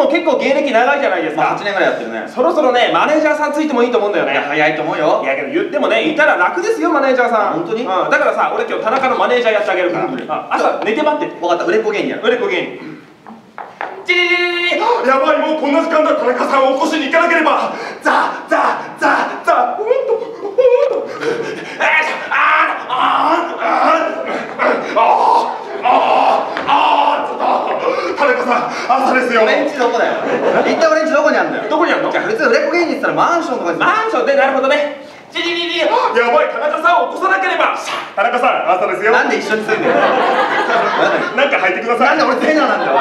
も結構芸歴長いじゃないですまあか8年ぐらいやってるね。そろそろねマネージャーさんついてもいいと思うんだよね。早いと思うよ。いやけど言ってもねいたら楽ですよマネージャーさん。本当に？うん、だからさ俺今日田中のマネージャーやってあげるから、本当にあ朝寝て待って。て分かった売れっ子芸人や。る売れっ子芸人。チリリリリやばいもうこんな時間だ。田中さんを起こしに行かなければザザザザほんとほんとえーあーあーあーあーあーちょっと田中さん朝ですよ。俺んちどこだよ。一体俺んちどこにあるんだよ。どこにあんの？じゃあ普通売れっ子芸人って言ったらマンションとかにマンションでなるほどね。チリリリリやばい田中さんを起こさなければ田中さん朝ですよなんで一緒に住んでるのなんか入ってくださないんで俺テナなんだよ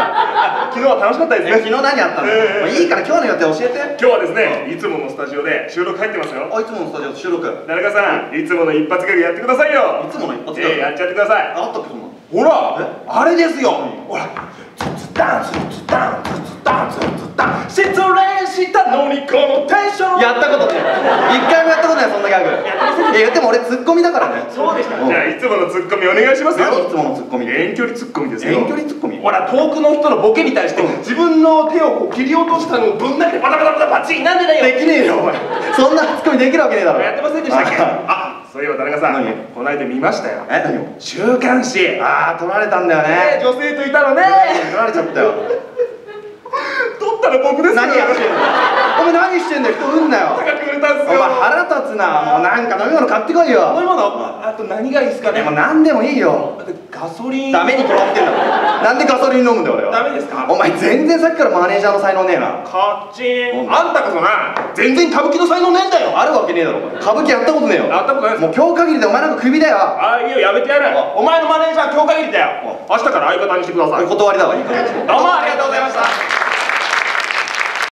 昨日は楽しかったですね昨日何やったの、ええもういいから今日の予定教えて今日はですねいつものスタジオで収録入ってますよあいつものスタジオ収録い田中さんいつもの一発ギャグやってくださいよつもの一発ギャグええやっちゃってくださいあったっけそんなのほらあれですよほらツツタンツツタンツツタンツツタン失恋したのにこのテンション。やったことね一回もやったことない。そんなギャグ。いや言っても俺ツッコミだからね。そうでした。うんじゃあいつものツッコミお願いしますよ。何いつものツッコミ？遠距離ツッコミですよ。遠距離ツッコミ。ほら遠くの人のボケに対して自分の手をこう切り落としたのをぶん投げてバタバタバタバチンなんでだよ。できねえよお前。そんなツッコミできるわけねえだろ。やってませんでしたっけ？あそういえば田中さん何？この間見ましたよ。え何を？週刊誌。ああ取られたんだよね。ね女性といたのね。取られちゃったよ。撮ったら僕ですよ。何やってんの？お前何してんだよ人売んなよ。お前よ腹立つな。もうなんか飲み物買ってこいよ。飲み物？あと何がいいですかね？でも何でもいいよ。ガソリン。ダメに決まってんだろなんでガソリン飲むんだよ俺は。ダメですか？お前全然さっきからマネージャーの才能ねえな。カッチン。あんたこそな。全然歌舞伎の才能ねえんだよ。あるわけねえだろ歌舞伎やったことねえよ。やったことないもう今日限りでお前なんかクビだよ。ああいいよやめてやるお前のマネージャー今日限りだよ。明日から相方にしてください。どうも断りだわいいかげんにしろありがとうございました